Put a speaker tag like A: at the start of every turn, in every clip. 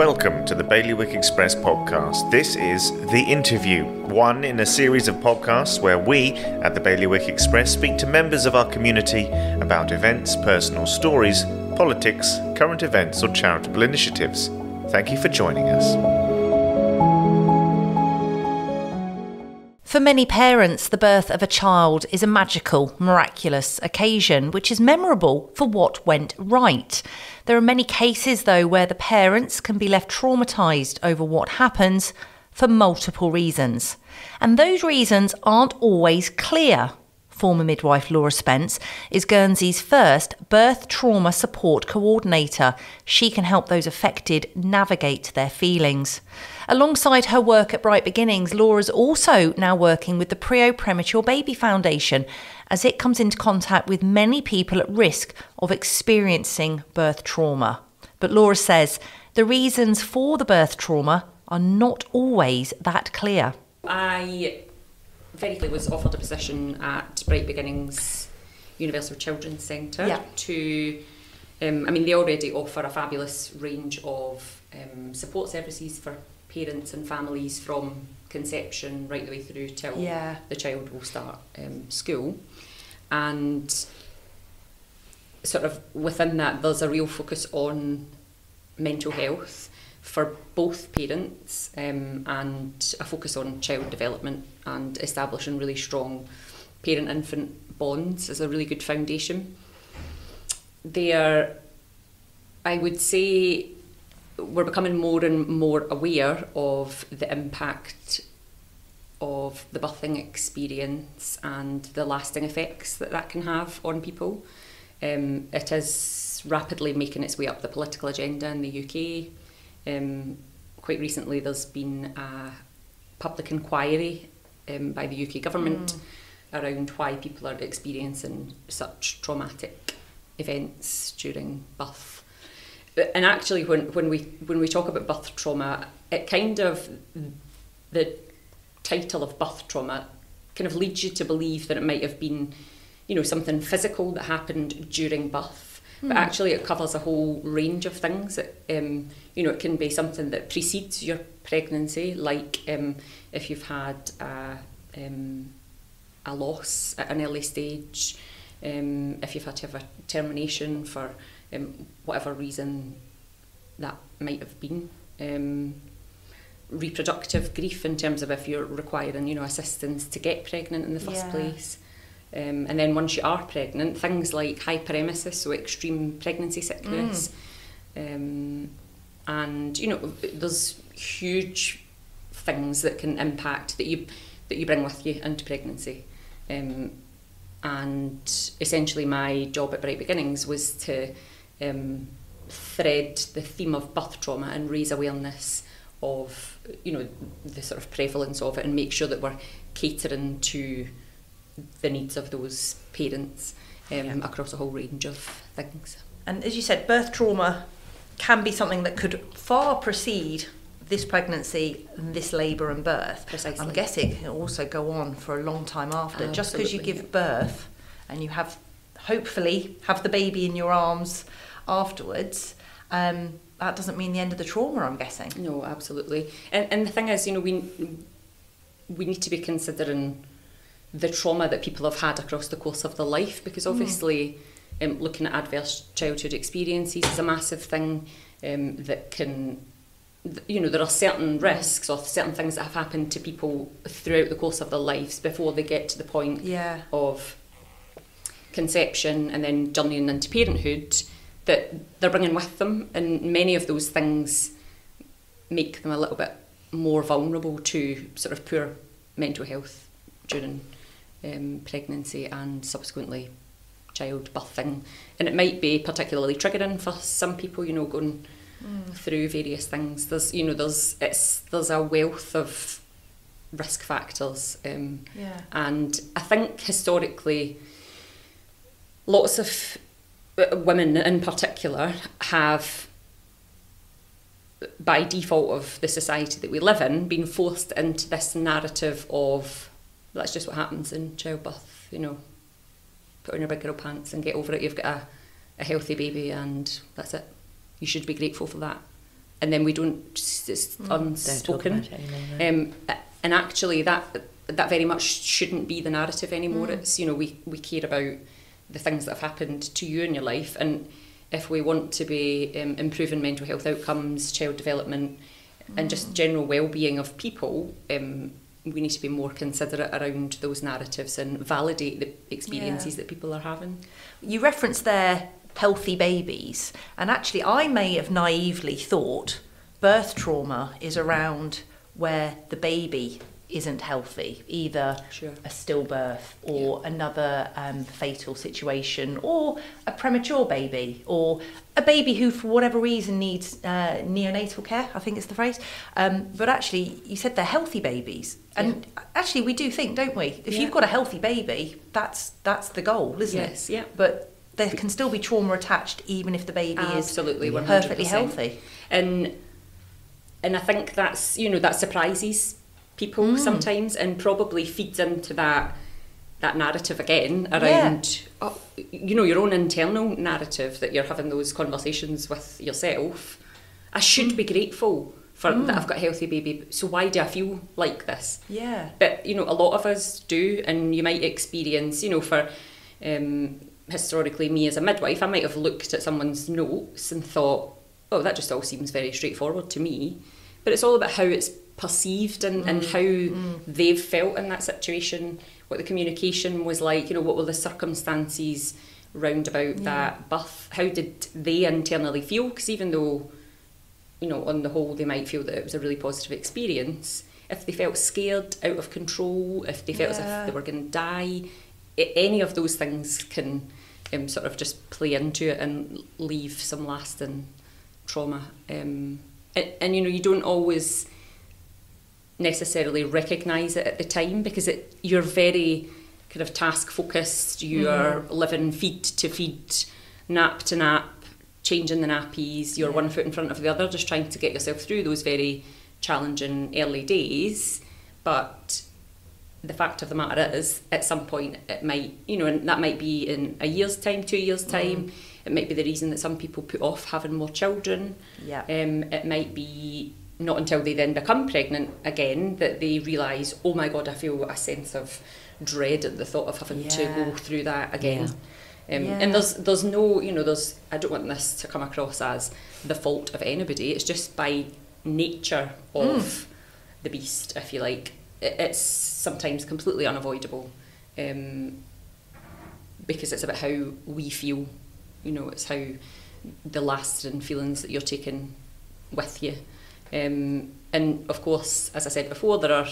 A: Welcome to the Bailiwick Express podcast. This is The Interview, one in a series of podcasts where we at the Bailiwick Express speak to members of our community about events, personal stories, politics, current events, or charitable initiatives. Thank you for joining us.
B: For many parents, the birth of a child is a magical, miraculous occasion, which is memorable for what went right. There are many cases, though, where the parents can be left traumatised over what happens for multiple reasons. And those reasons aren't always clear former midwife Laura Spence, is Guernsey's first birth trauma support coordinator. She can help those affected navigate their feelings. Alongside her work at Bright Beginnings, Laura's also now working with the Priaulx Premature Baby Foundation as it comes into contact with many people at risk of experiencing birth trauma. But Laura says the reasons for the birth trauma are not always that clear.
C: I very quickly was offered a position at Bright Beginnings Universal Children's Centre
B: yeah.
C: to, um, I mean, they already offer a fabulous range of um, support services for parents and families from conception right the way through till
B: yeah.
C: the child will start um, school. And sort of within that, there's a real focus on mental health for both parents um, and a focus on child development and establishing really strong parent-infant bonds is a really good foundation. They are, I would say, we're becoming more and more aware of the impact of the birthing experience and the lasting effects that that can have on people. Um, it is rapidly making its way up the political agenda in the UK. Um, quite recently, there's been a public inquiry um, by the UK government mm. around why people are experiencing such traumatic events during birth. And actually, when, when we when we talk about birth trauma, it kind of the title of birth trauma kind of leads you to believe that it might have been, you know, something physical that happened during birth Mm. But hmm. actually, it covers a whole range of things. It, um, you know, it can be something that precedes your pregnancy, like um, if you've had a, um, a loss at an early stage, um, if you've had to have a termination for um, whatever reason that might have been. Um, reproductive grief in terms of if you're requiring you know assistance to get pregnant in the first
B: yeah.
C: place um, and then once you are pregnant, things like hyperemesis, so extreme pregnancy sickness, mm. um, and you know, there's huge things that can impact that you that you bring with you into pregnancy. Um, and essentially, my job at Bright Beginnings was to um, thread the theme of birth trauma and raise awareness of you know the sort of prevalence of it and make sure that we're catering to the needs of those parents um, yeah. across a whole range of things.
B: And as you said, birth trauma can be something that could far precede this pregnancy, and this labour and birth.
C: Precisely.
B: I'm guessing it will also go on for a long time after. Absolutely. Just because you give birth and you have, hopefully, have the baby in your arms afterwards, um, that doesn't mean the end of the trauma, I'm guessing.
C: No, absolutely. And, and the thing is, you know, we, we need to be considering the trauma that people have had across the course of their life because hmm. obviously mm. um, looking at adverse childhood experiences is a massive thing um, that can you know there are certain risks or certain things that have happened to people throughout the course of their lives before they get to the point
B: yeah.
C: of conception and then journeying into parenthood that they're bringing with them and many of those things make them a little bit more vulnerable to sort of poor mental health during um, pregnancy and subsequently childbirthing. And it might be particularly triggering for some people, you know, going mm. through various things. There's, you know, there's it's there's a wealth of risk factors. Um,
B: yeah.
C: And I think historically, lots of uh, women in particular have by default of the society that we live in, been forced into this narrative of that's just what happens in childbirth, you know. Put on your big girl pants and get over it. You've got a, a healthy baby and that's it. You should be grateful for that. and then we don't, it's
B: Mm.
D: Don't
C: unspoken.
D: anymore.
C: Um, and actually, that that very much shouldn't be the narrative anymore.
B: Mm.
C: It's you know we we care about the things that have happened to you in your life, and if we want to be um, improving mental health outcomes, child development, and
B: Mm.
C: just general well-being of people, um, we need to be more considerate around those narratives and validate the experiences yeah. that people are having.
B: You reference their healthy babies, and actually, I may have naively thought birth trauma is around where the baby isn't healthy, either
C: Sure.
B: a stillbirth or another um, fatal situation, or a premature baby, or a baby who, for whatever reason, needs uh, neonatal care. I think is the phrase. Um, but actually, you said they're healthy babies, and actually, we do think, don't we? If
C: Yeah.
B: you've got a healthy baby, that's that's the goal, isn't it?
C: Yes, yeah.
B: But there can still be trauma attached even if the baby
C: Absolutely,
B: is
C: 100%.
B: perfectly healthy.
C: and and I think that's you know that surprises people
B: Mm.
C: sometimes and probably feeds into that that narrative again around oh, you know your own internal narrative that you're having those conversations with yourself. I should be grateful for that I've got a healthy baby. So why do I feel like this?
B: Yeah.
C: But you know, a lot of us do, and you might experience, you know, for um, historically me as a midwife, I might have looked at someone's notes and thought, oh, that just all seems very straightforward to me. But it's all about how it's perceived and, and how they've felt in that situation, what the communication was like, you know, what were the circumstances round about that birth, how did they internally feel? Because even though you know, on the whole, they might feel that it was a really positive experience. If they felt scared, out of control, if they felt as if they were going to die, a- any of those things can um, sort of just play into it and leave some lasting trauma. Um, and, and you know, you don't always necessarily recognise it at the time because it you're very kind of task focused. You are living feed to feed, nap to nap, changing the nappies. You're one foot in front of the other, just trying to get yourself through those very challenging early days. But the fact of the matter is, at some point, it might, you know, and that might be in a year's time, two years' time. It might be the reason that some people put off having more children.
B: Yeah.
C: Um, it might be not until they then become pregnant again that they realise, oh my god, I feel a sense of dread at the thought of having to go through that again. Um,
B: Yeah.
C: And there's there's no, you know, there's I don't want this to come across as the fault of anybody. It's just by nature of the beast, if you like. It, it's sometimes completely unavoidable. Um, because it's about how we feel. You know, it's how the lasting feelings that you're taking with you. Um, and of course, as I said before, there are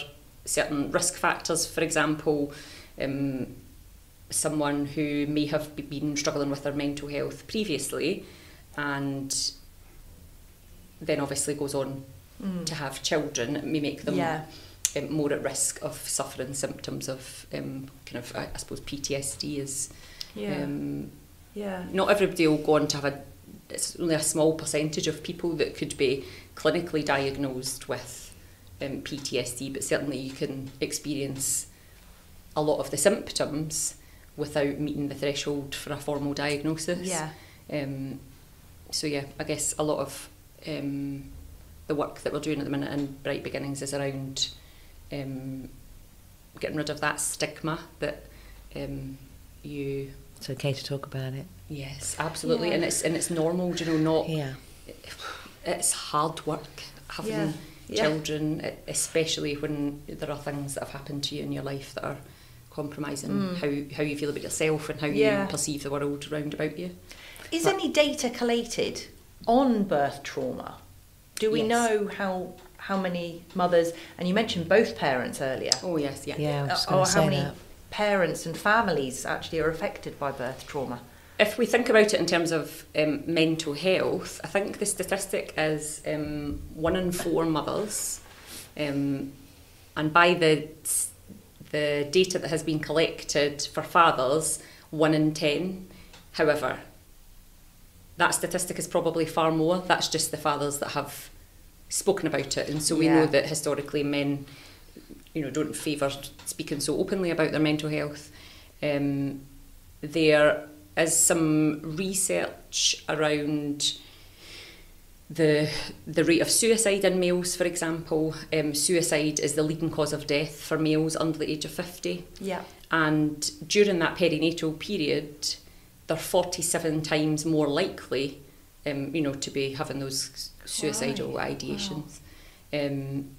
C: certain risk factors. For example, um, someone who may have been struggling with their mental health previously and then obviously goes on to have children, it may make them
B: Yeah.
C: um, more at risk of suffering symptoms of um, kind of, I, I suppose, PTSD is.
B: Yeah.
C: Um,
B: yeah.
C: not everybody will go on to have a it's only a small percentage of people that could be clinically diagnosed with um, PTSD, but certainly you can experience a lot of the symptoms without meeting the threshold for a formal diagnosis.
B: Yeah.
C: Um, so yeah, I guess a lot of um, the work that we're doing at the minute in Bright Beginnings is around um, getting rid of that stigma that um, you
D: It's okay to talk about it.
C: Yes, absolutely,
B: Yeah.
C: and it's and it's normal, you know, not
D: Yeah.
C: it's hard work having
B: Yeah. Yeah.
C: children, e- especially when there are things that have happened to you in your life that are compromising how how you feel about yourself and how
B: Mm. Yeah.
C: you perceive the world around about you.
B: Is any data collated on birth trauma? Do we
C: Yes.
B: know how how many mothers? And you mentioned both parents earlier.
C: Oh yes, yeah.
D: Yeah, I was
B: Uh, or
D: to
B: how many
D: that.
B: parents and families actually are affected by birth trauma?
C: If we think about it in terms of um, mental health, I think the statistic is um, one in four mothers, um, and by the the data that has been collected for fathers, one in ten. However, that statistic is probably far more. That's just the fathers that have spoken about it, and so we
B: Yeah.
C: know that historically men, you know, don't favour speaking so openly about their mental health. Um, there is some research around the the rate of suicide in males, for example, um, suicide is the leading cause of death for males under the age of 50.
B: Yeah.
C: And during that perinatal period, they're 47 times more likely, um, you know, to be having those suicidal
B: Right.
C: ideations. Um,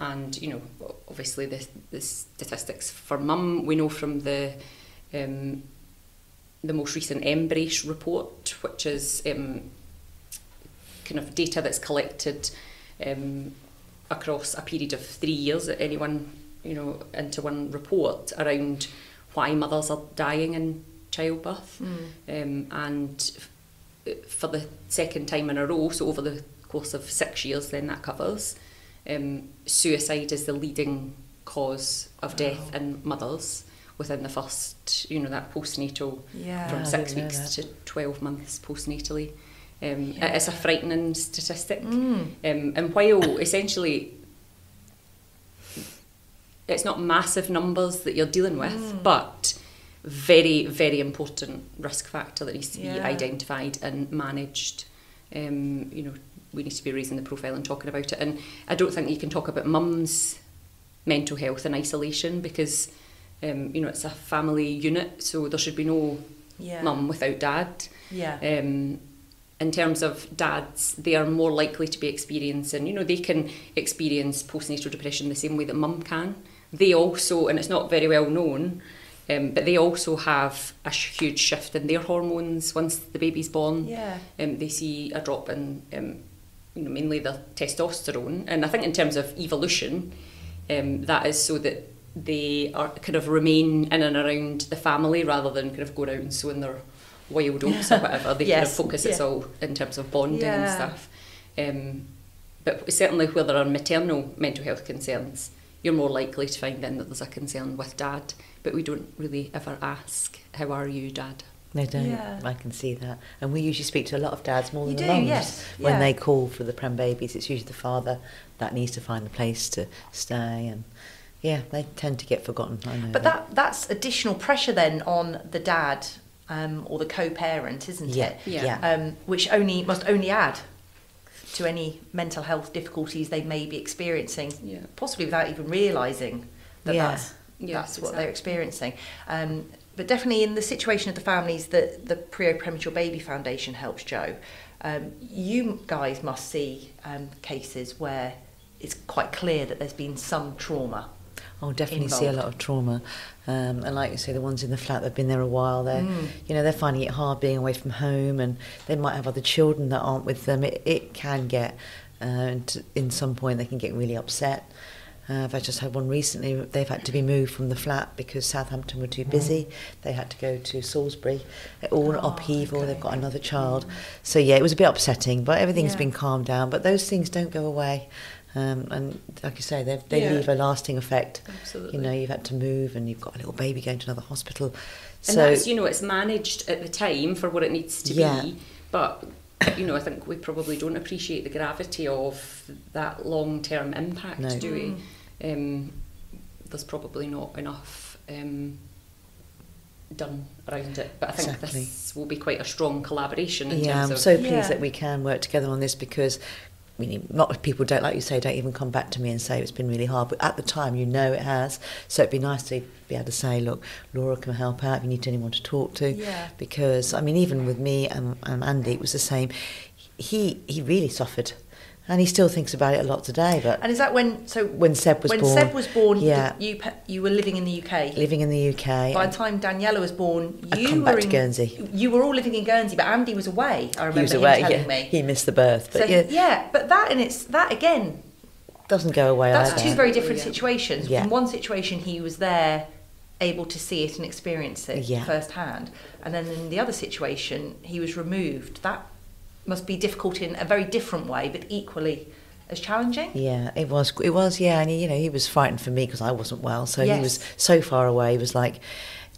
C: and, you know, obviously the, the statistics for mum, we know from the um, the most recent MBRRACE report, which is um, kind of data that's collected um, across a period of three years at any one, you know, into one report around why mothers are dying in childbirth. Um, and for the second time in a row, so over the course of six years, then that covers, um, suicide is the leading cause of death in mothers within the first, you know, that postnatal
B: Yeah.
C: from six weeks to 12 months postnatally. Um,
B: Yeah.
C: It is a frightening statistic.
B: Mm.
C: Um, and while essentially it's not massive numbers that you're dealing with,
B: Mm.
C: but very, very important risk factor that needs to be identified and managed. Um, you know, we need to be raising the profile and talking about it. And I don't think you can talk about mum's mental health in isolation because, um, you know, it's a family unit, so there should be no
B: Yeah.
C: mum without dad.
B: Yeah.
C: Um, in terms of dads, they are more likely to be experiencing, you know, they can experience postnatal depression the same way that mum can. They also, and it's not very well known, um, but they also have a sh- huge shift in their hormones once the baby's born.
B: Yeah.
C: Um, they see a drop in, um, you know, mainly their testosterone. And I think in terms of evolution, um, that is so that they are kind of remain in and around the family rather than kind of going out and sowing their wild oats or whatever. They
B: Yes,
C: kind of focus it's
B: yeah.
C: all in terms of bonding and stuff. Um, but certainly where there are maternal mental health concerns, you're more likely to find then that there's a concern with dad. But we don't really ever ask, how are you, dad?
D: They don't.
B: Yeah.
D: I can see that. And we usually speak to a lot of dads more
B: You
D: than
B: do,
D: the mums.
B: yes.
D: When
B: Yeah.
D: they call for the prem babies, it's usually the father that needs to find a place to stay. And yeah, they tend to get forgotten. I know.
B: But that that's additional pressure then on the dad um, or the co-parent, isn't
D: Yeah,
B: it?
C: yeah.
D: yeah.
B: Um, which only must only add to any mental health difficulties they may be experiencing,
C: Yeah.
B: possibly without even realising that
D: Yeah.
B: that's
C: Yes,
B: that's what they're experiencing. Um, but definitely in the situation of the families that the Priaulx Premature Baby Foundation helps Jo, um, you guys must see um, cases where it's quite clear that there's been some trauma.
D: I'll definitely see a lot of trauma. Um, and like you say, the ones in the flat that've been there a while, they're,
B: Mm.
D: you know, they're finding it hard being away from home and they might have other children that aren't with them. It, it can get, uh, and in some point they can get really upset. Uh, I've just had one recently, they've had to be moved from the flat because Southampton were too busy. They had to go to Salisbury. All
B: Oh,
D: upheaval, they've got another child. So yeah, it was a bit upsetting, but everything's
B: Yeah.
D: been calmed down. But those things don't go away. Um, and like you say, they, they
C: Yeah.
D: leave a lasting effect.
C: Absolutely.
D: You know, you've had to move and you've got a little baby going to another hospital.
C: And
D: so
C: that's, you know, it's managed at the time for what it needs to
D: Yeah.
C: be. But, you know, I think we probably don't appreciate the gravity of that long term impact,
D: No.
C: do we? Um, there's probably not enough um, done around it. But I think
D: Exactly.
C: this will be quite a strong collaboration in
D: yeah,
C: terms
D: I'm so pleased
B: Yeah.
D: that we can work together on this because I mean, a lot of people don't, like you say, don't even come back to me and say it's been really hard. But at the time, you know it has. So it'd be nice to be able to say, look, Laura can help out if you need anyone to talk to.
B: Yeah.
D: Because, I mean, even with me and, and Andy, it was the same. He, he really suffered. And he still thinks about it a lot today. But
B: And is that when so
D: when Seb was
B: when
D: born,
B: Seb was born,
D: yeah.
B: you you were living in the UK.
D: living in the UK,
B: By the time Daniela was born,
D: I'd
B: you
D: come
B: were
D: back to
B: in,
D: Guernsey.
B: You were all living in Guernsey, but Andy was away. I remember
D: he was
B: him
D: away.
B: telling
D: Yeah,
B: me.
D: he missed the birth. But
B: so
D: yeah,
B: yeah, but that and it's that again.
D: doesn't go away
B: That's
D: either.
B: two very different
C: Yeah.
B: situations.
D: Yeah.
B: In one situation, he was there, able to see it and experience it
D: Yeah.
B: firsthand, and then in the other situation, he was removed. That must be difficult in a very different way, but equally as challenging.
D: Yeah, it was. It was. Yeah, and he, you know, he was frightened for me because I wasn't well. So he was so far away. He was like,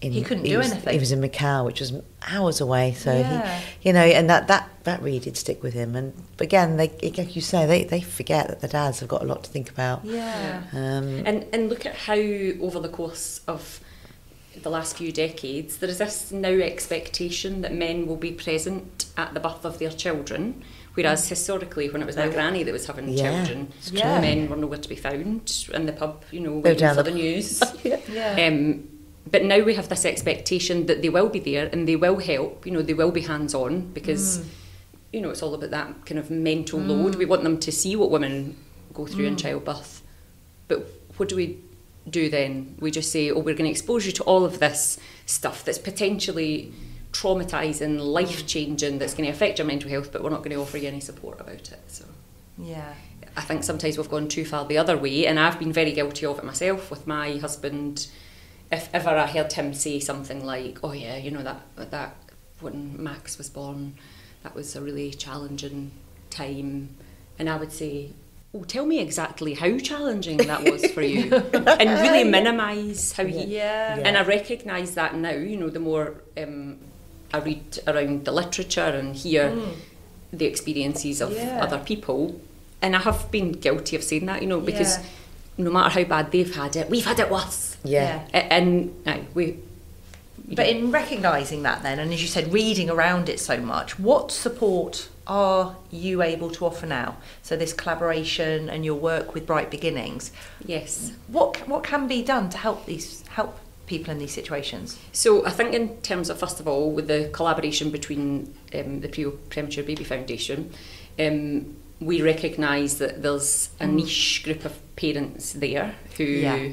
D: in,
B: He couldn't do
D: was,
B: anything.
D: He was in Macau, which was hours away. So
B: Yeah.
D: he, you know, and that that that really did stick with him. And again, they like you say, they they forget that the dads have got a lot to think about.
B: Yeah.
D: Um,
C: And and look at how over the course of the last few decades there is this now expectation that men will be present at the birth of their children, Whereas mm. historically, when it was my granny that was having
D: Yeah,
C: children,
D: it's
B: true.
C: the men were nowhere to be found in the pub, you know,
D: They're
C: waiting for
D: the-
C: the news.
B: Yeah.
C: Um, but now we have this expectation that they will be there and they will help, you know, they will be hands on because, mm. you know, it's all about that kind of mental mm. load. We want them to see what women go through in childbirth. But what do we do then? We just say, oh, we're going to expose you to all of this stuff that's potentially traumatising, life changing, that's going to affect your mental health, but we're not going to offer you any support about it. So.
B: Yeah.
C: I think sometimes we've gone too far the other way, and I've been very guilty of it myself with my husband. If ever I heard him say something like, "Oh yeah, you know that that when Max was born, that was a really challenging time," and I would say, "Oh, tell me exactly how challenging that was for you," and really minimise how he.
B: Yeah.
C: And I recognise that now. You know, the more um, I read around the literature and hear mm. the experiences of
B: Yeah.
C: other people, and I have been guilty of saying that. You know, because
B: Yeah.
C: no matter how bad they've had it, we've had it worse.
D: Yeah.
C: A- And aye, we.
B: But in recognising that, then, and as you said, reading around it so much, what support are you able to offer now? So this collaboration and your work with Bright Beginnings,
C: Yes.
B: what what can be done to help these help people in these situations?
C: So I think in terms of, first of all, with the collaboration between um, the Pre Premature Baby Foundation, um, we recognise that there's a mm. niche group of parents there who
B: yeah.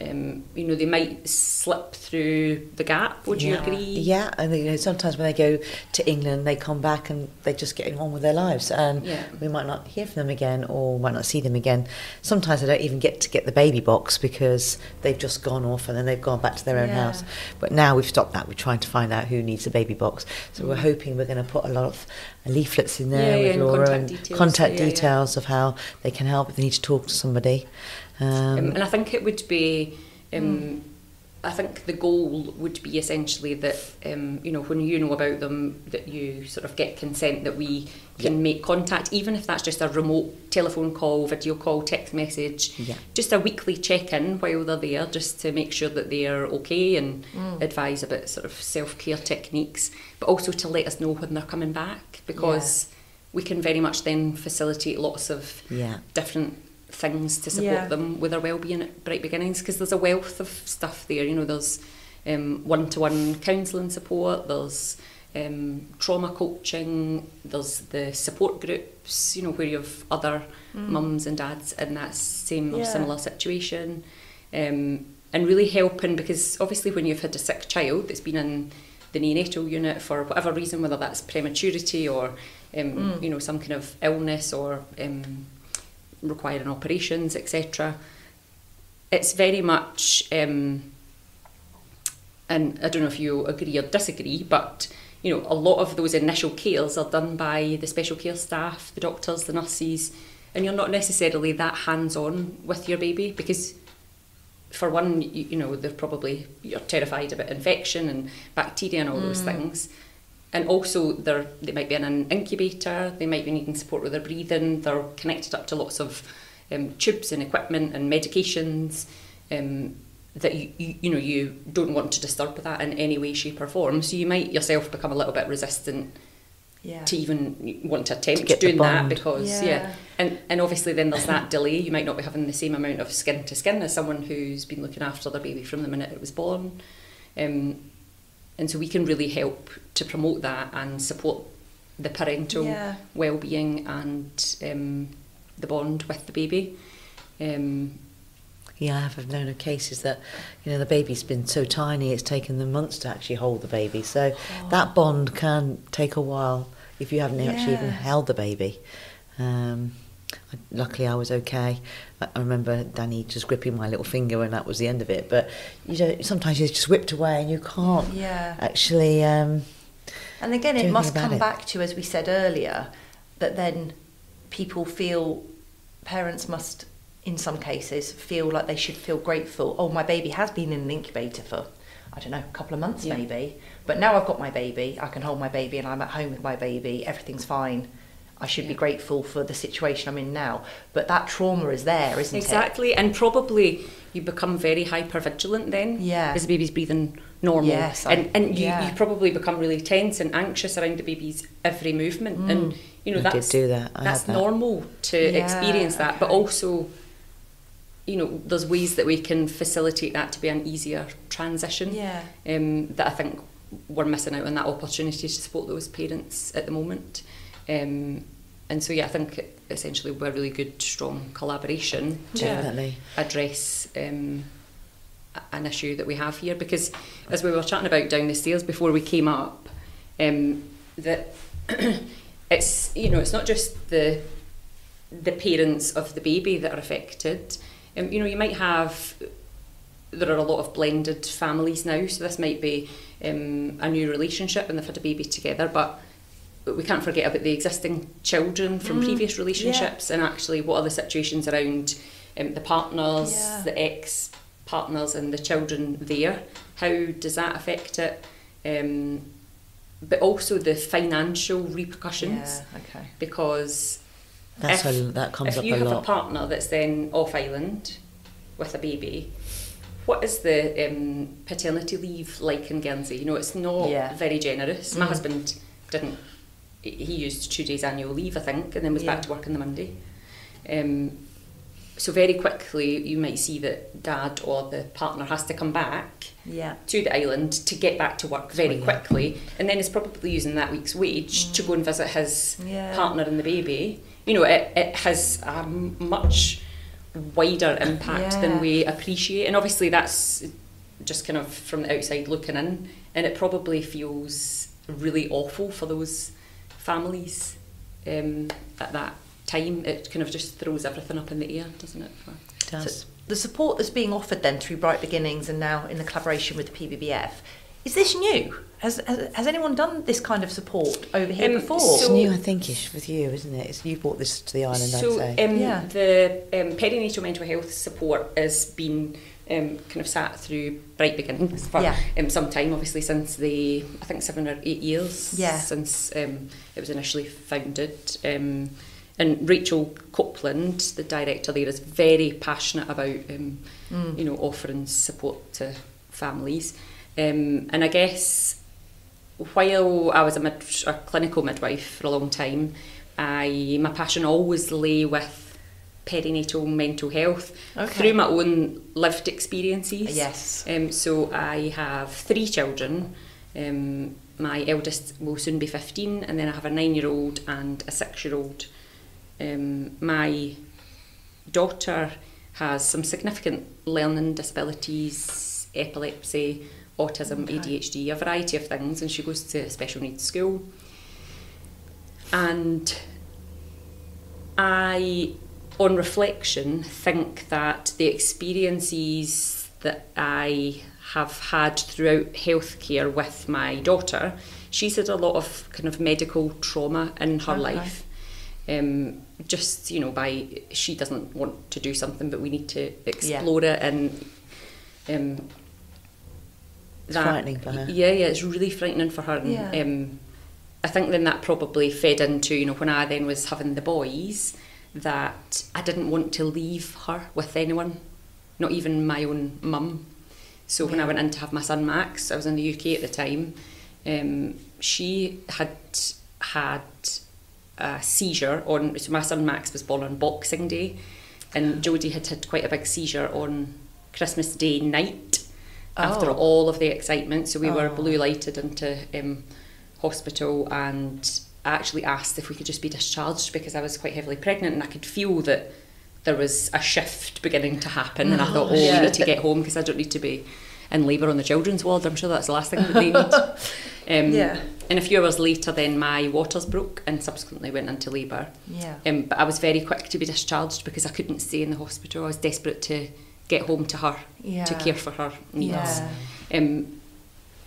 C: Um, you know, they might slip through the gap. Would you
D: yeah.
C: agree?
D: Yeah, and you know, sometimes when they go to England, they come back and they're just getting on with their lives, and
C: Yeah.
D: we might not hear from them again or might not see them again. Sometimes they don't even get to get the baby box because they've just gone off and then they've gone back to their own
B: Yeah.
D: house. But now we've stopped that. We're trying to find out who needs a baby box. So we're hoping we're going to put a lot of leaflets in there
C: Mm.
D: With
C: and
D: Laura
C: contact
D: and contact
C: Yeah, yeah.
D: details of how they can help if they need to talk to somebody. Um,
C: Um, and I think it would be, um, I think the goal would be essentially that, um, you know, when you know about them, that you sort of get consent that we can make contact, even if that's just a remote telephone call, video call, text message,
D: Yeah.
C: just a weekly check in while they're there, just to make sure that they're okay and advise about sort of self care techniques, but also to let us know when they're coming back because we can very much then facilitate lots of
D: Yeah.
C: different things to support
B: Yeah.
C: them with their well-being at Bright Beginnings because there's a wealth of stuff there. You know, there's um, one-to-one counselling support. There's um, trauma coaching. There's the support groups. You know, where you have other mums and dads in that same or similar situation, um, and really helping because obviously when you've had a sick child that's been in the neonatal unit for whatever reason, whether that's prematurity or um, you know some kind of illness or um, requiring operations, etc. It's very much, um, and I don't know if you agree or disagree, but you know, a lot of those initial cares are done by the special care staff, the doctors, the nurses, and you're not necessarily that hands-on with your baby because, for one, you, you know, they're probably you're terrified about infection and bacteria and all those things. And also, they're, they might be in an incubator, they might be needing support with their breathing, they're connected up to lots of um, tubes and equipment and medications um, that you, you, you know, you don't want to disturb that in any way, shape, or form. So you might yourself become a little bit resistant
B: Yeah.
C: to even want to attempt
D: get the
C: doing that because yeah.
B: Yeah.
C: and and obviously then there's that delay you might not be having the same amount of skin to skin as someone who's been looking after their baby from the minute it was born um, and so we can really help to promote that and support the parental
B: Yeah.
C: well-being and um, the bond with the baby um,
D: Yeah, I have known of cases that, you know, the baby's been so tiny, it's taken them months to actually hold the baby. So that bond can take a while if you haven't actually even held the baby. Um, I- luckily, I was okay. I remember Danny just gripping my little finger, and that was the end of it. But you know, sometimes you're just whipped away, and you can't
B: Yeah.
D: actually. Um,
B: And again, it must come
D: it.
B: back to, as we said earlier, that then people feel, parents must, in some cases, feel like they should feel grateful. Oh, my baby has been in an incubator for, I don't know, a couple of months
C: Yeah.
B: maybe. But now I've got my baby, I can hold my baby and I'm at home with my baby, everything's fine. I should be grateful for the situation I'm in now. But that trauma is there, isn't it?
C: Exactly, and probably, you become very hyper vigilant then.
B: Yeah.
C: As the baby's breathing normal.
B: Yes, I-
C: and and you,
B: yeah.
C: you probably become really tense and anxious around the baby's every movement. And you know
D: I did
C: that's
D: do that. I
C: that's
D: that.
C: normal to
B: Yeah,
C: experience that. But also you know, there's ways that we can facilitate that to be an easier transition.
B: Yeah.
C: Um, that I think we're missing out on that opportunity to support those parents at the moment. Um, and so, yeah, I think essentially we're really good, strong collaboration to
D: Definitely.
C: address um, an issue that we have here. Because as we were chatting about down the stairs before we came up, um, that it's you know it's not just the the parents of the baby that are affected. Um, you know, you might have there are a lot of blended families now, so this might be um, a new relationship and they've had a baby together, but we can't forget about the existing children from previous relationships and actually what are the situations around um, the partners,
B: Yeah.
C: the ex partners, and the children there. How does that affect it? Um, but also the financial repercussions
B: Yeah, okay.
C: because
D: That's
C: if,
D: a, that comes
C: if
D: up
C: you
D: a
C: have a
D: lot.
C: partner that's then off island with a baby, what is the um, paternity leave like in Guernsey? You know, it's not
B: Yeah.
C: very generous. My
B: Mm.
C: husband didn't. He used two days annual leave, I think, and then was
B: Yeah.
C: back to work on the Monday. Um, so very quickly, you might see that dad or the partner has to come back
B: Yeah.
C: to the island to get back to work very
D: yeah.
C: quickly, and then is probably using that week's wage to go and visit his partner and the baby. You know, it, it has a much wider impact than we appreciate, and obviously that's just kind of from the outside looking in, and it probably feels really awful for those families um, at that time. It kind of just throws everything up in the air, doesn't it? For,
D: It does.
B: So the support that's being offered then through Bright Beginnings and now in the collaboration with the PPBF, is this new? Has, has, has anyone done this kind of support over here
C: Um,
B: before?
D: it's
C: so-
D: new, I think, ish with you, isn't it? It's, you brought this to the island,
C: so
D: I'd say.
C: um,
B: Yeah.
C: the um, perinatal mental health support has been um, kind of sat through bright beginnings for
B: yeah.
C: um, some time, obviously, since the, I think, seven or eight years
B: yeah.
C: since um, it was initially founded. Um, and Rachel Copeland, the director there, is very passionate about, um,
B: mm.
C: you know, offering support to families. Um, and I guess while I was a, mid, a clinical midwife for a long time, I, my passion always lay with perinatal mental health
B: Okay.
C: through my own lived experiences.
B: Yes.
C: Um, so I have three children. Um, my eldest will soon be 15, and then I have a nine-year-old and a six-year-old. Um, my daughter has some significant learning disabilities, epilepsy, autism,
B: Okay.
C: ADHD, a variety of things, and she goes to a special needs school. And I, on reflection, think that the experiences that I have had throughout healthcare with my daughter, she's had a lot of kind of medical trauma in her
B: Okay.
C: life. Um, just you know, by she doesn't want to do something, but we need to explore it and um,
D: It's frightening for her.
C: Yeah, yeah, it's really frightening for her. And,
B: Yeah.
C: um, I think then that probably fed into, you know, when I then was having the boys, that I didn't want to leave her with anyone, not even my own mum. So when I went in to have my son Max, I was in the UK at the time, um, she had had a seizure on, so my son Max was born on Boxing Day, and Jodie had had quite a big seizure on Christmas Day night after
B: Oh.
C: all of the excitement. So we were
B: Oh.
C: blue lighted into um, hospital, and I actually asked if we could just be discharged because I was quite heavily pregnant, and I could feel that there was a shift beginning to happen. And I thought, oh,
B: Yeah.
C: we need to get home because I don't need to be in labour on the children's ward. I'm sure that's the last thing that they need. Um,
B: Yeah.
C: And a few hours later, then my waters broke and subsequently went into labour.
B: Yeah.
C: Um, but I was very quick to be discharged because I couldn't stay in the hospital. I was desperate to get home to her,
B: Yeah.
C: to care for her needs.
B: Yeah.
C: Um,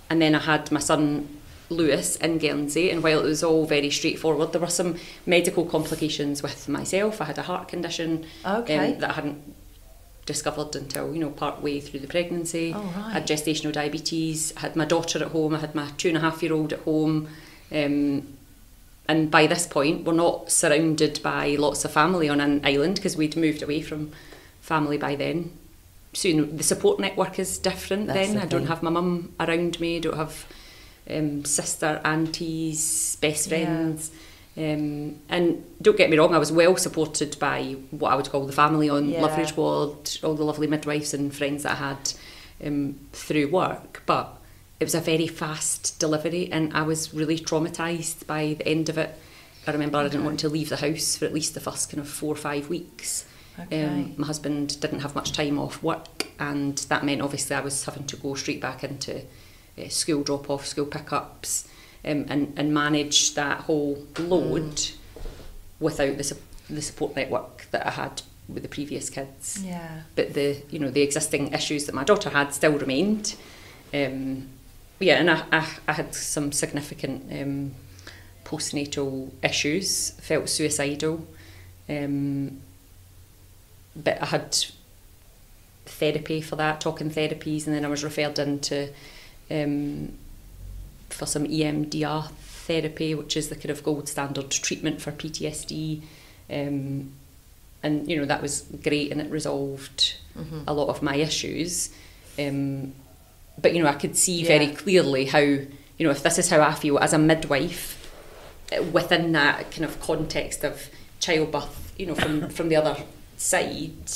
C: and then I had my son Lewis in Guernsey, and while it was all very straightforward, there were some medical complications with myself. I had a heart condition
B: Okay.
C: um, that I hadn't discovered until you know part way through the pregnancy.
B: Oh, right.
C: I had gestational diabetes. I had my daughter at home. I had my two and a half year old at home. Um, and by this point, we're not surrounded by lots of family on an island because we'd moved away from family by then. so you know, the support network is different
D: That's
C: then.
D: the
C: I don't have my mum around me. I don't have um, sister, aunties, best
B: Yeah.
C: friends. Um, and don't get me wrong, I was well supported by what I would call the family on
B: Yeah.
C: Loveridge Ward, all the lovely midwives and friends that I had um, through work. But it was a very fast delivery, and I was really traumatised by the end of it. I remember I didn't want to leave the house for at least the first kind of four or five weeks.
B: Okay.
C: Um, my husband didn't have much time off work, and that meant obviously I was having to go straight back into uh, school drop off, school pickups, um, and and manage that whole load without the su- the support network that I had with the previous kids.
B: Yeah.
C: But the you know the existing issues that my daughter had still remained. Um, yeah, and I, I, I had some significant um, postnatal issues. Felt suicidal. Um, but I had therapy for that, talking therapies, and then I was referred into um, for some EMDR therapy, which is the kind of gold standard treatment for PTSD. Um, and you know that was great, and it resolved a lot of my issues. Um, but you know, I could see very clearly how you know if this is how I feel as a midwife within that kind of context of childbirth, you know, from from the other side,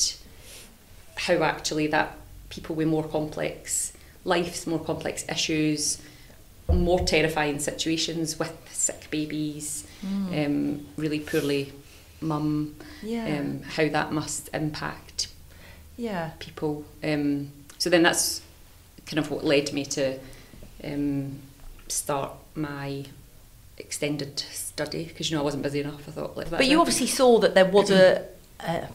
C: how actually that people with more complex lives, more complex issues, more terrifying situations with sick babies, um, really poorly mum,
B: Yeah.
C: um, how that must impact
B: Yeah.
C: people. Um, so then that's kind of what led me to um, start my extended study because you know I wasn't busy enough. I thought like.
B: But you obviously saw that there was a, a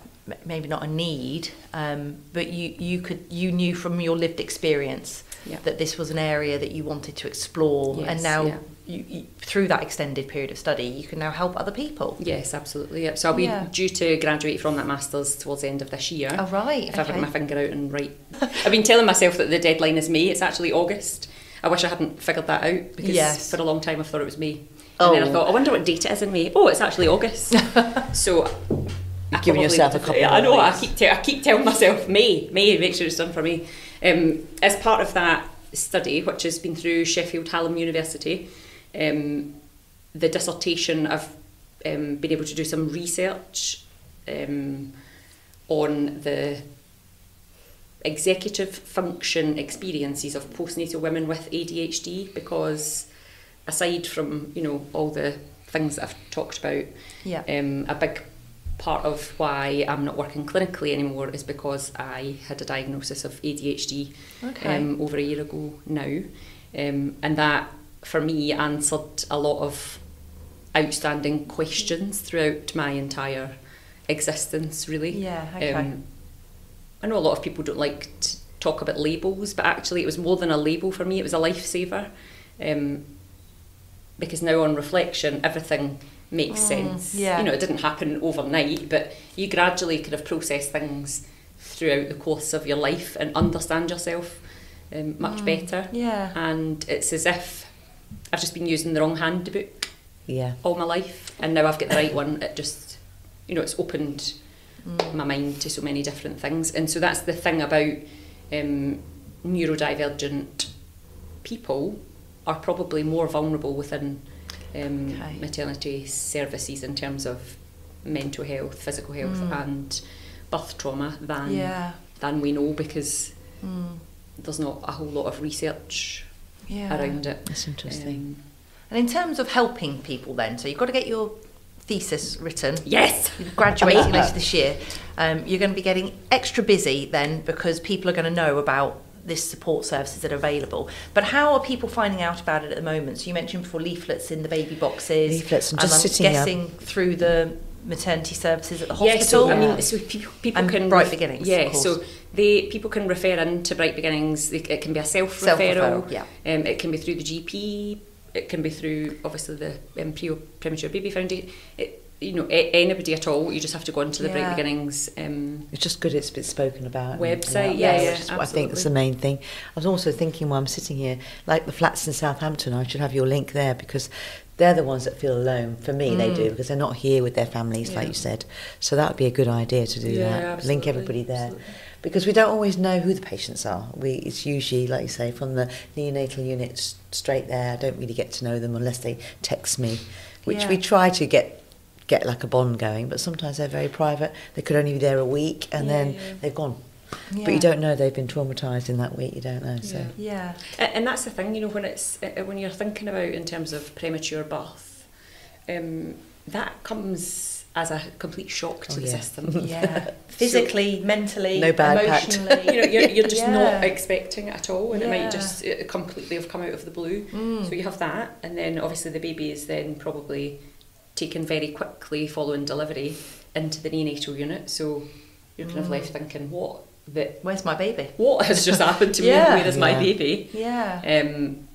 B: maybe not a need, um, but you you could you knew from your lived experience
C: Yeah.
B: that this was an area that you wanted to explore, and now
C: yeah.
B: you, you, through that extended period of study, you can now help other people.
C: Yes, absolutely. Yep. So I'll be
B: Yeah.
C: due to graduate from that masters towards the end of this year.
B: Oh right,
C: If I
B: okay.
C: put my finger out and write, I've been telling myself that the deadline is May. It's actually August. I wish I hadn't figured that out because
B: Yes.
C: for a long time I thought it was May. And then I
B: Oh.
C: thought, I wonder what date it is in May. Oh, it's actually August. so I
D: giving yourself a couple
C: yeah, I know. I keep, te- I keep telling myself May, May, make sure it's done for me. Um, as part of that study, which has been through Sheffield Hallam University, um, the dissertation I've um, been able to do some research um, on the executive function experiences of postnatal women with ADHD because aside from you know all the things that I've talked about
B: Yeah.
C: um, a big part of why I'm not working clinically anymore is because I had a diagnosis of ADHD
B: Okay.
C: um, over a year ago now um, and that for me answered a lot of outstanding questions throughout my entire existence really
B: Yeah, okay.
C: um, I know a lot of people don't like to talk about labels, but actually it was more than a label for me. It was a lifesaver, um, because now on reflection, everything makes sense.
B: Mm, yeah.
C: You know, it didn't happen overnight, but you gradually kind of process things throughout the course of your life and understand yourself um, much better.
B: Mm, yeah.
C: And it's as if I've just been using the wrong handbook
D: Yeah.
C: all my life, and now I've got the right one. It just, you know, it's opened my mind to so many different things, and so that's the thing about um, neurodivergent people are probably more vulnerable within um,
B: Okay.
C: maternity services in terms of mental health, physical health,
B: Mm.
C: and birth trauma than
B: Yeah.
C: than we know because
B: Mm.
C: there's not a whole lot of research
B: Yeah.
C: around it.
D: That's interesting.
C: Um,
B: And in terms of helping people, then, so you've got to get your thesis written.
C: yes.
B: You're graduating later this year. Um, you're going to be getting extra busy then because people are going to know about this support services that are available. But how are people finding out about it at the moment? So you mentioned before leaflets in the baby boxes.
D: Leaflets, I'm
B: and
D: just
B: I'm
D: sitting here.
B: guessing through the maternity services at the hospital.
C: Yeah, so I mean, so people, people
B: And
C: can
B: Bright Beginnings,
C: Yeah,
B: of
C: so they people can refer into Bright Beginnings. They, it can be a self referral.
B: Yeah.
C: Um, it can be through the GP. It can be through obviously the um, pre premature baby foundation. It, you know, a, anybody at all. You just have to go onto the
B: Yeah.
C: Bright Beginnings. Um,
D: It's just good it's been spoken about. and
C: Website,
D: allowed
C: yeah, yeah,
D: is what I think is the main thing. I was also thinking while I'm sitting here, like the flats in Southampton, I should have your link there because they're the ones that feel alone. For me, they do because they're not here with their families, like
C: Mm.
D: You said. So that would be a good idea to do
C: Yeah,
D: that. Link everybody there.
C: absolutely.
D: because we don't always know who the patients are. We it's usually, like you say, from the neonatal units straight there. I don't really get to know them unless they text me, which
B: Yeah.
D: we try to get get like a bond going. But sometimes they're very private. They could only be there a week and
C: Yeah,
D: then
C: yeah.
D: they've gone. But you don't know they've been traumatised in that week. You don't know. So
C: Yeah.
B: Yeah.
C: A- And that's the thing, you know, when it's uh, when you're thinking about in terms of premature birth, um, that comes as a complete shock to
D: Oh,
C: the
D: yeah.
C: system.
B: Yeah. Physically, mentally,
D: No bag packed.
B: emotionally.
C: you know, you're, you're just
B: Yeah.
C: not expecting it at all, and it might just uh, completely have come out of the blue.
B: Mm.
C: So you have that, and then obviously the baby is then probably taken very quickly following delivery into the neonatal unit. So you're kind of
B: Mm.
C: left thinking, what the
B: Where's my baby?
C: what has just happened to
B: Yeah.
C: me? Where is my baby?
B: Yeah.
C: um,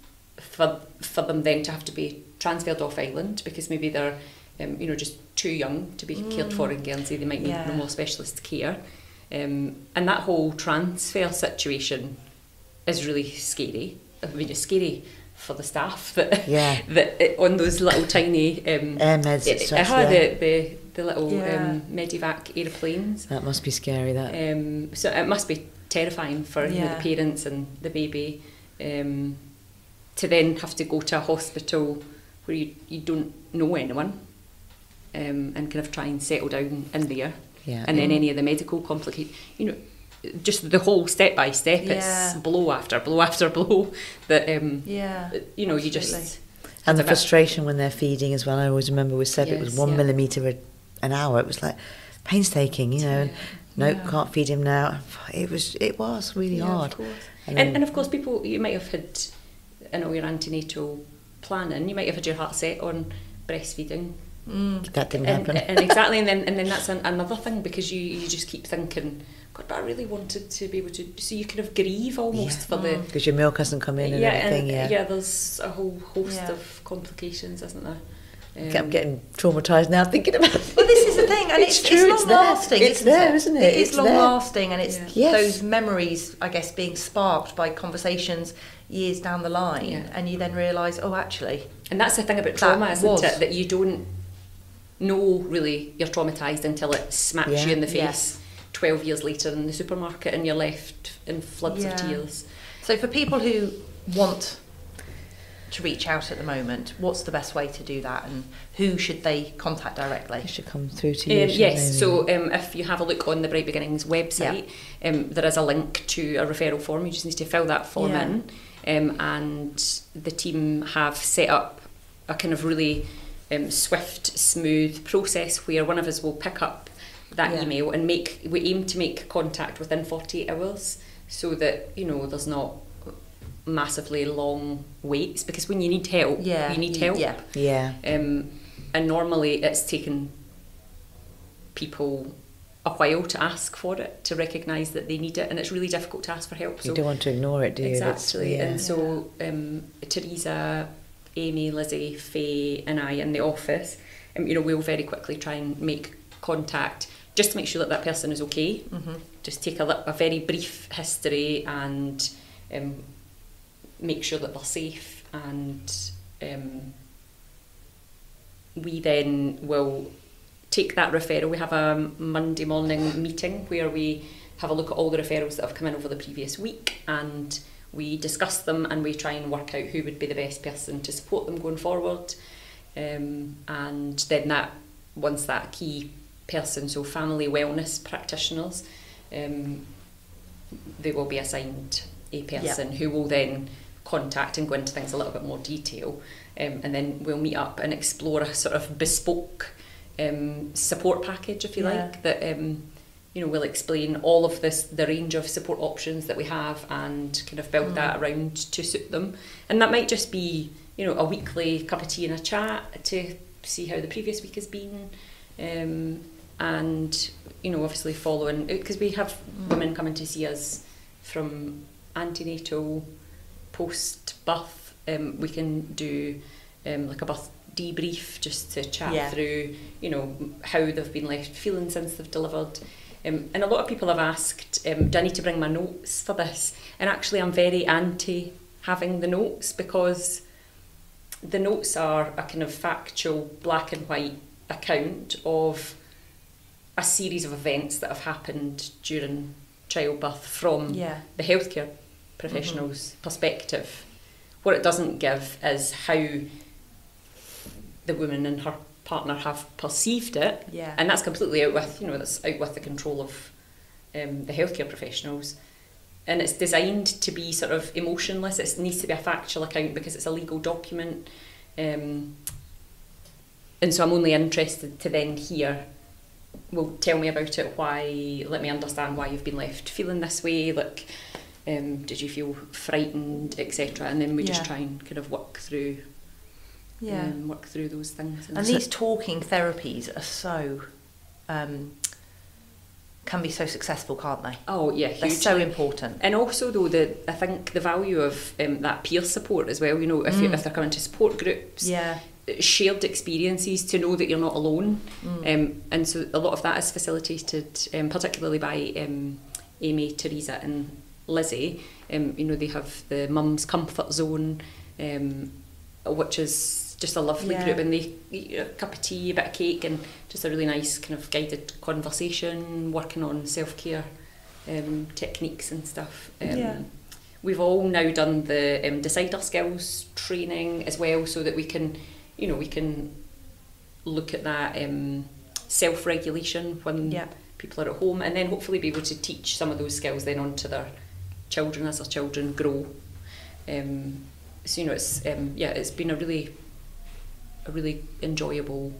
C: for for them then to have to be transferred off island because maybe they're um, you know just too young to be cared for in Guernsey. They might need
B: Yeah.
C: more specialist care, um, and that whole transfer situation is really scary. I mean, it's scary for the staff that
D: Yeah.
C: that it, on those little tiny um,
D: air meds.
C: it,
D: It's
C: it had
D: yeah.
C: the, the the little
B: Yeah.
C: um, medivac aeroplanes.
D: That must be scary. That
C: Um, so it must be terrifying for you know, the parents and the baby um, to then have to go to a hospital where you, you don't know anyone um, and kind of try and settle down in there.
D: yeah.
C: And then any of the medical complications, you know, just the whole step by step,
B: Yeah.
C: it's blow after blow after blow that, um,
B: Yeah.
C: you know, you
B: Absolutely.
C: just.
D: and the
C: it's bit-
D: frustration when they're feeding as well. I always remember we said it was one
C: yeah.
D: millimetre an hour. It was like painstaking, you know. And nope,
B: Yeah.
D: can't feed him now. It was it was really
C: Yeah,
D: hard.
C: Of.
D: And
C: And, and of course, people you might have had, in all your antenatal planning, you might have had your heart set on breastfeeding.
B: Mm.
D: that didn't
C: and,
D: happen.
C: and exactly, and then and then that's an, another thing because you you just keep thinking, God, but I really wanted to be able to. So you kind of grieve almost
D: Yeah.
C: for the.
D: because your milk hasn't come in and
C: yeah,
D: everything.
C: and,
D: yeah.
C: there's a whole host
B: Yeah.
C: of complications, isn't there?
D: I'm
C: Um,
D: getting traumatised now thinking about it.
B: Well, this is the thing, and it's,
D: It's true,
B: it's
D: it's
B: long
D: there.
B: lasting.
D: It's
B: isn't
D: there,
B: it?
D: isn't it?
B: It is
D: It's
B: long
D: there.
B: lasting, and it's
C: Yeah.
D: Yes.
B: those memories, I guess, being sparked by conversations years down the line,
C: Yeah.
B: and you then realise, oh, actually,
C: And that's the thing about trauma, isn't
B: was.
C: it? That you don't know really you're traumatised until it smacks
D: Yeah.
C: you in the face
B: Yes.
C: 12 years later in the supermarket and you're left in floods
B: Yeah.
C: of tears.
B: So for people who want to reach out at the moment, what's the best way to do that, and who should they contact directly?
D: It should come through to you.
C: Um, yes,
D: they,
C: so um, if you have a look on the Bright Beginnings website, um, there is a link to a referral form. You just need to fill that form
B: Yeah.
C: in, um, and the team have set up a kind of really um, swift, smooth process where one of us will pick up that
B: Yeah.
C: email and make. We aim to make contact within forty eight hours, so that you know there's not massively long waits because when you need help,
B: Yeah,
C: you need help.
B: yeah.
D: yeah.
C: Um, and normally it's taken people a while to ask for it, to recognise that they need it, and it's really difficult to ask for help.
D: You don't want to ignore it, do you?
C: Exactly,
D: yeah.
C: and so um, Teresa, Amy, Lizzie, Faye, and I in the office, um, you know, we'll very quickly try and make contact just to make sure that that person is okay.
B: Mm-hmm.
C: Just take a, a very brief history and um, make sure that they're safe and um, we then will take that referral. We have a Monday morning meeting where we have a look at all the referrals that have come in over the previous week and we discuss them and we try and work out who would be the best person to support them going forward. Um, and then that once that key person, so family wellness practitioners, um, they will be assigned a person who will then contact and go into things a little bit more detail. Um, and then we'll meet up and explore a sort of bespoke um, support package, if you
B: Yeah.
C: like, that um, you know will explain all of this, the range of support options that we have, and kind of build that around to suit them. And that might just be you know a weekly cup of tea and a chat to see how the previous week has been, um, and you know obviously following because we have women coming to see us from antenatal, post birth. Um, we can do um, like a birth debrief just to chat
B: Yeah.
C: through, you know, how they've been left feeling since they've delivered. Um, and a lot of people have asked, um, do I need to bring my notes for this? And actually, I'm very anti having the notes because the notes are a kind of factual, black and white account of a series of events that have happened during childbirth from
B: Yeah.
C: the healthcare professional's perspective. What it doesn't give is how the woman and her partner have perceived it,
B: Yeah.
C: and that's completely out with you know that's out with the control of um, the healthcare professionals. And it's designed to be sort of emotionless. It needs to be a factual account because it's a legal document. Um, and so I'm only interested to then hear, well, tell me about it, why, let me understand why you've been left feeling this way, like, um, did you feel frightened, etc. And then we just try and kind of work through,
B: Yeah.
C: um, work through those things.
B: And these talking therapies are so um, can be so successful, can't they?
C: oh yeah,
B: They're so important.
C: And also, though, the I think the value of um, that peer support as well. You know, if you,
B: Mm.
C: if they're coming to support groups,
B: Yeah.
C: Shared experiences to know that you're not alone.
B: Mm.
C: Um, and so a lot of that is facilitated, um, particularly by um, Amy, Teresa, and Lizzie. Um, you know, they have the Mum's Comfort Zone, um, which is just a lovely
B: Yeah.
C: group, and they eat a cup of tea, a bit of cake, and just a really nice kind of guided conversation, working on self care um, techniques and stuff. Um,
B: Yeah.
C: We've all now done the um, decider skills training as well, so that we can, you know, we can look at that um, self-regulation when
B: yeah.
C: people are at home and then hopefully be able to teach some of those skills then onto their children as their children grow. Um, so, you know, it's, um, yeah, it's been a really, a really enjoyable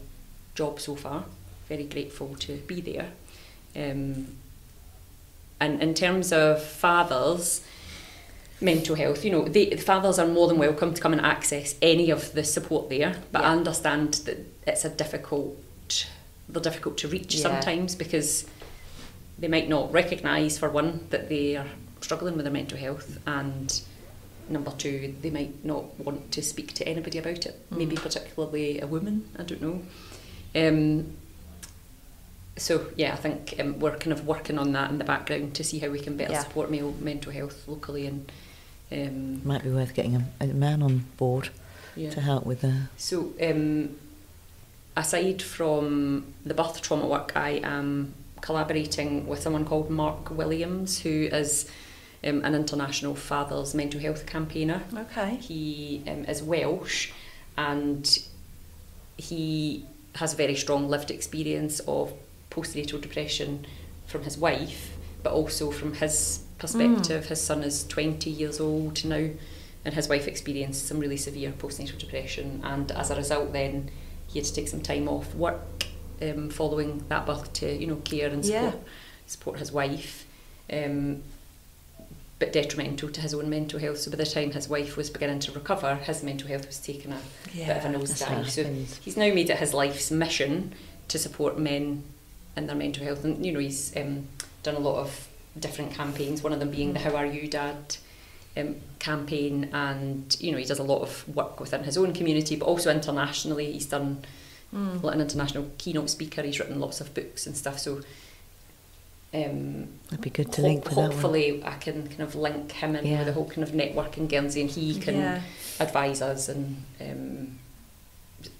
C: job so far. Very grateful to be there. Um, and in terms of fathers, mental health, you know, they, the fathers are more than welcome to come and access any of the support there. But I understand that it's a difficult, they're difficult to reach
B: Yeah.
C: sometimes because they might not recognise, for one, that they are struggling with their mental health, and number two, they might not want to speak to anybody about it. Maybe
B: Mm.
C: particularly a woman. I don't know. Um, so yeah, I think um, we're kind of working on that in the background to see how we can better
B: Yeah.
C: support male mental health locally and um,
D: Might be worth getting a, a man on board
C: yeah.
D: to help with the.
C: So, um, aside from the birth trauma work, I am collaborating with someone called Mark Williams, who is um, an international fathers mental health campaigner.
B: Okay.
C: He um, is Welsh and he has a very strong lived experience of postnatal depression from his wife, but also from his perspective. His son is 20 years old now, and his wife experienced some really severe postnatal depression. And as a result, then he had to take some time off work um, following that birth to you know care and
B: Yeah.
C: support support his wife. Um, but detrimental to his own mental health. So by the time his wife was beginning to recover, his mental health was taking a bit of a nosedive. So he's now made it his life's mission to support men in their mental health. And, you know, he's um, done a lot of different campaigns, one of them being the How Are You Dad um, campaign. And, you know, he does a lot of work within his own community, but also internationally. He's done
B: Mm.
C: an international keynote speaker. He's written lots of books and stuff. So um,
D: It'd be good to
C: ho-
D: link with that one.
C: hopefully I can kind of link him in
D: Yeah.
C: with the whole kind of network in Guernsey and he can
B: Yeah.
C: advise us and um,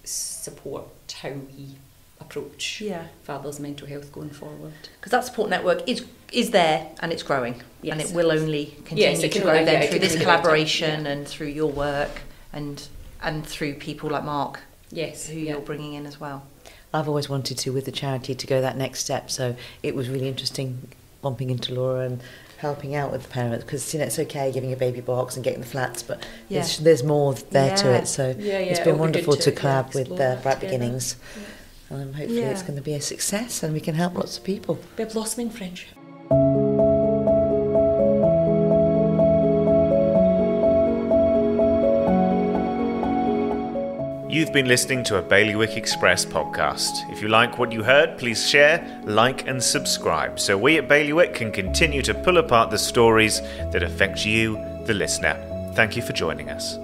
C: support how we approach
B: Yeah.
C: father's mental health going forward.
B: Because that support network is is there and it's growing, and it will only continue
C: Yes, it
B: to
C: can-
B: grow
C: yeah,
B: then
C: it
B: through this
C: only go up,
B: collaboration
C: yeah.
B: and through your work and and through people like Mark
C: Yes,
B: who
C: yeah.
B: you're bringing in as well.
D: I've always wanted to with the charity to go that next step. So it was really interesting bumping into Laura and helping out with the parents because you know it's okay giving a baby box and getting the flats, but there's,
B: Yeah.
D: there's more there to it. So
C: Yeah, yeah,
D: it's been
C: be
D: wonderful
C: good
D: to,
C: to, yeah,
D: collab with
C: explore
D: uh,
C: that
D: Bright
C: together.
D: Beginnings. Um, hopefully it's going to be a success and we can help lots of people.
C: Be a blossoming friendship.
A: You've been listening to a Bailiwick Express podcast. If you like what you heard, please share, like, and subscribe so we at Bailiwick can continue to pull apart the stories that affect you, the listener. Thank you for joining us.